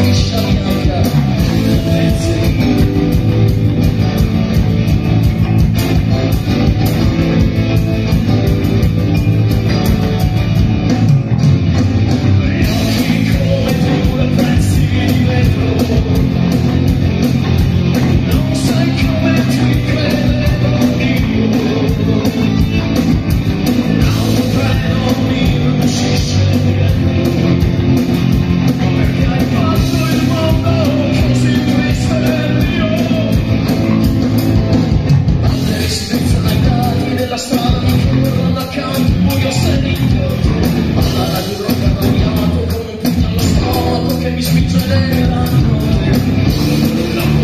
Thank you. Strada mi corrono accanto Io serito Alla radio rock mi amato come un pugno allo stomaco Che mi spinge nella notte